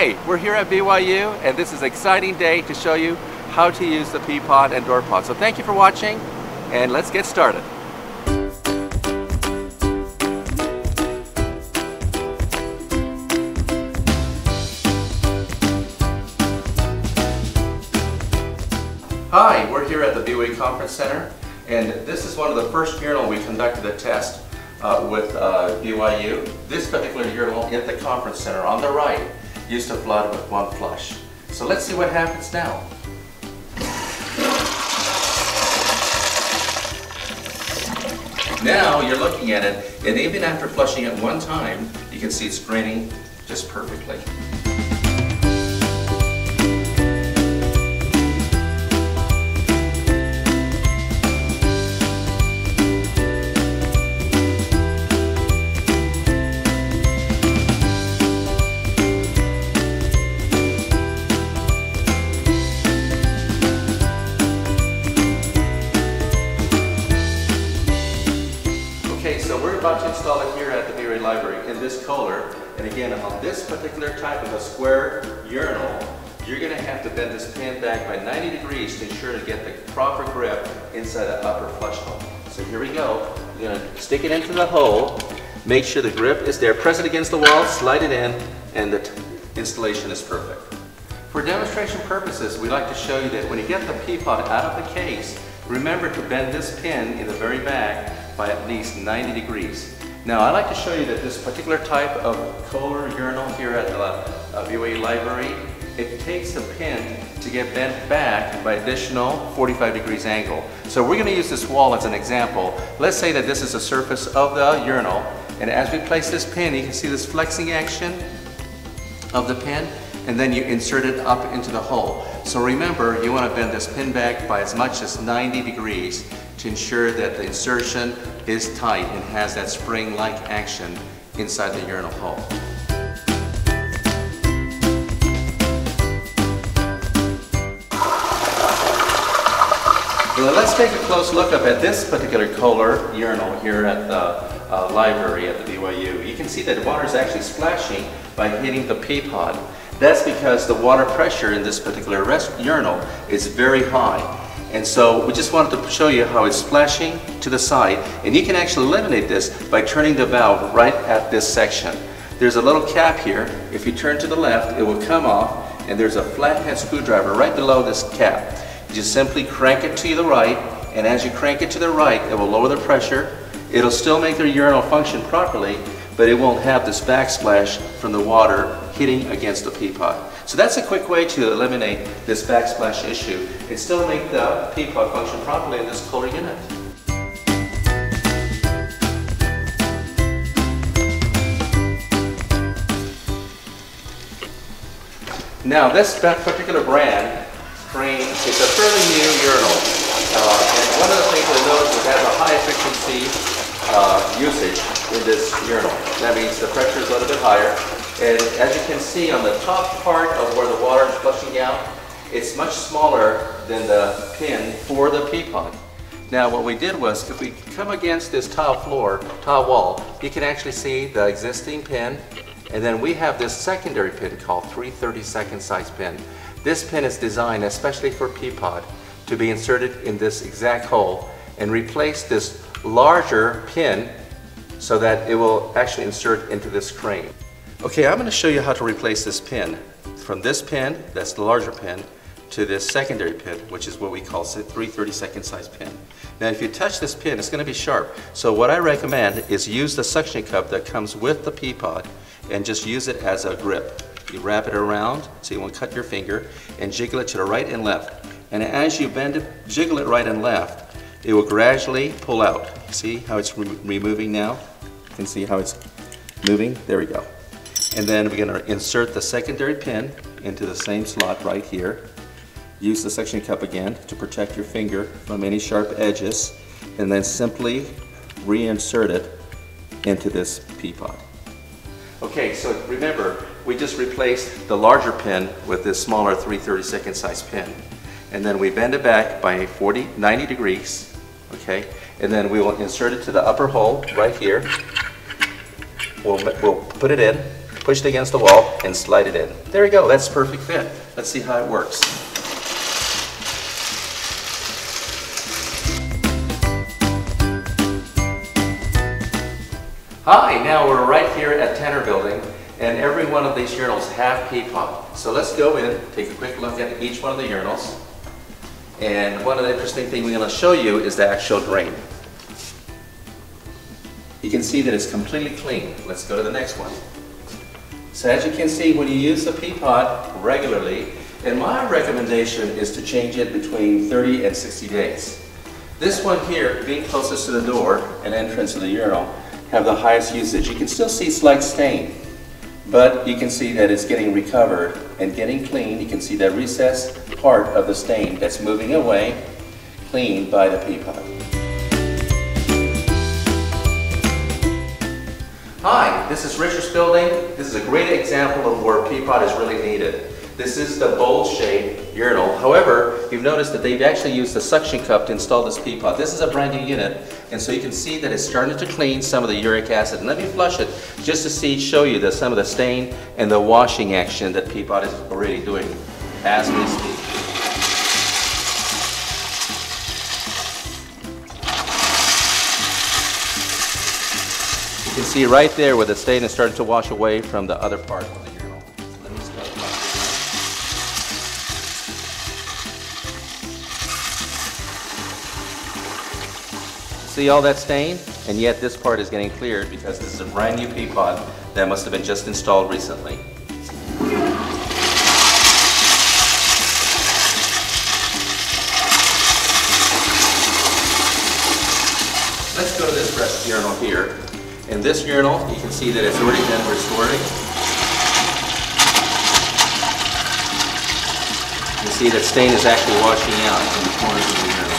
we're here at BYU and this is an exciting day to show you how to use the PeePod and door pod. So thank you for watching and let's get started. Hi, we're here at the BYU Conference Center and this is one of the first urinal we conducted a test uh, with uh, BYU. This particular urinal at the conference center on the right used to flood with one flush. So let's see what happens now. Now you're looking at it, and even after flushing it one time, you can see it's draining just perfectly. Okay, so we're about to install it here at the BYU Library in this color. And again, on this particular type of a square urinal, you're going to have to bend this pin back by 90 degrees to ensure to get the proper grip inside the upper flush hole. So here we go. You're going to stick it into the hole, make sure the grip is there, press it against the wall, slide it in, and the installation is perfect. For demonstration purposes, we like to show you that when you get the PeePod out of the case, remember to bend this pin in the very back by at least 90 degrees. Now I'd like to show you that this particular type of Kohler urinal here at the uh, BYU Library, it takes the pin to get bent back by additional 45 degrees angle. So we're going to use this wall as an example. Let's say that this is the surface of the urinal and as we place this pin you can see this flexing action of the pin and then you insert it up into the hole. So remember, you want to bend this pin back by as much as 90 degrees to ensure that the insertion is tight and has that spring-like action inside the urinal hole. Well, let's take a close look up at this particular Kohler urinal here at the uh, library at the BYU. You can see that the water is actually splashing by hitting the PeePod. That's because the water pressure in this particular rest urinal is very high. And so we just wanted to show you how it's splashing to the side. And you can actually eliminate this by turning the valve right at this section. There's a little cap here. If you turn to the left, it will come off. And there's a flathead screwdriver right below this cap. You just simply crank it to the right. And as you crank it to the right, it will lower the pressure. It'll still make the urinal function properly, but it won't have this backsplash from the water hitting against the PeePod. So that's a quick way to eliminate this backsplash issue and still make the PeePod function properly in this Kohler unit. Now this particular brand, Crane, is a fairly new urinal. Uh, and one of the things you'll notice is it has a high efficiency uh, usage in this urinal. That means the pressure is a little bit higher. And as you can see on the top part of where the water is flushing out, it's much smaller than the pin for the PeePod. Now what we did was, if we come against this tile floor, tile wall, you can actually see the existing pin, and then we have this secondary pin called 332nd size pin. This pin is designed especially for PeePod to be inserted in this exact hole and replace this larger pin so that it will actually insert into this crane. Okay, I'm going to show you how to replace this pin. From this pin, that's the larger pin, to this secondary pin, which is what we call 332nd size pin. Now if you touch this pin, it's going to be sharp. So what I recommend is use the suction cup that comes with the PeePod and just use it as a grip. You wrap it around so you won't cut your finger and jiggle it to the right and left. And as you bend it, jiggle it right and left, it will gradually pull out. See how it's re removing now? Can see how it's moving. There we go. And then we're going to insert the secondary pin into the same slot right here. Use the suction cup again to protect your finger from any sharp edges and then simply reinsert it into this PeePod. Okay, so remember, we just replaced the larger pin with this smaller 332nd size pin. And then we bend it back by 40, 90 degrees, okay? And then we will insert it to the upper hole right here. We'll, we'll put it in, push it against the wall, and slide it in. There you go, that's perfect fit. Let's see how it works. Hi, now we're right here at Tanner Building, and every one of these urinals have PeePod. So let's go in, take a quick look at each one of the urinals. And one of the interesting things we're going to show you is the actual drain. You can see that it's completely clean. Let's go to the next one. So as you can see, when you use the PeePod regularly, and my recommendation is to change it between 30 and 60 days. This one here, being closest to the door and entrance of the urinal, have the highest usage. You can still see slight stain, but you can see that it's getting recovered and getting clean. You can see that recessed part of the stain that's moving away, cleaned by the PeePod. Hi, this is Richards Building. This is a great example of where PeePod is really needed. This is the bowl-shaped urinal. However, you've noticed that they've actually used the suction cup to install this PeePod. This is a brand new unit, and so you can see that it's starting to clean some of the uric acid. And let me flush it just to see, show you the, some of the stain and the washing action that PeePod is already doing as we speak. Can see right there where the stain is starting to wash away from the other part of the urinal. Let me start See all that stain? And yet this part is getting cleared because this is a brand new PeePod that must have been just installed recently. Let's go to this rest urinal here. In this urinal, you can see that it's already been restored. You see that stain is actually washing out in the corners of the urinal.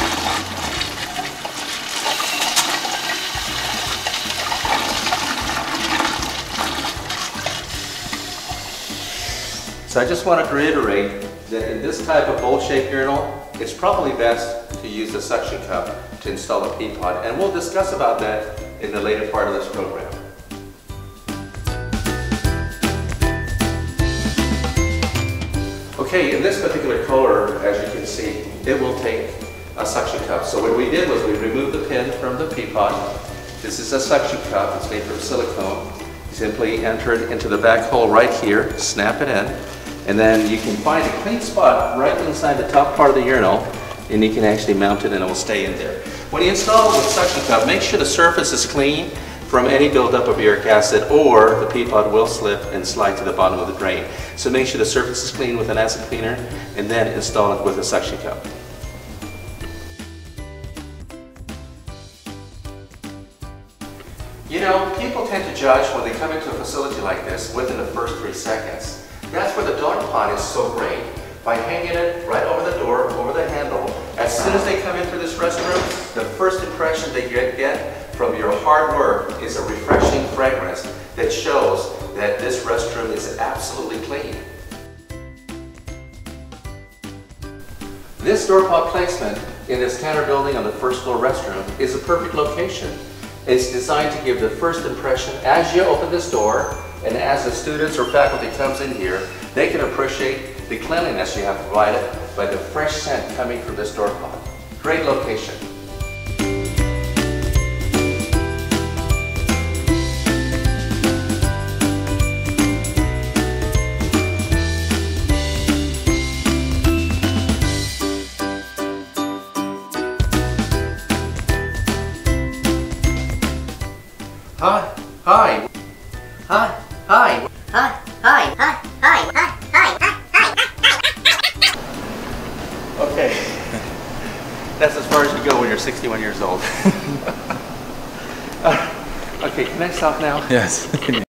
So I just want to reiterate that in this type of bowl-shaped urinal, it's probably best to use a suction cup to install a PeePod, and we'll discuss about that in the later part of this program. Okay, in this particular color, as you can see, it will take a suction cup. So what we did was we removed the pin from the PeePod. This is a suction cup, it's made from silicone. You simply enter it into the back hole right here, snap it in, and then you can find a clean spot right inside the top part of the urinal, and you can actually mount it and it will stay in there. When you install the suction cup, make sure the surface is clean from any buildup of uric acid or the PeePod will slip and slide to the bottom of the drain. So make sure the surface is clean with an acid cleaner and then install it with a suction cup. You know, people tend to judge when they come into a facility like this within the first three seconds. That's where the door pod is so great. By hanging it right over the door, over the handle, as soon as they come into this restroom, the first impression they get, from your hard work is a refreshing fragrance that shows that this restroom is absolutely clean. This door pod placement in this Tanner building on the first floor restroom is a perfect location. It's designed to give the first impression as you open this door and as the students or faculty comes in here, they can appreciate the cleanliness you have provided by the fresh scent coming from this door pod. Great location. 61 years old. Uh, okay, can I stop now? Yes.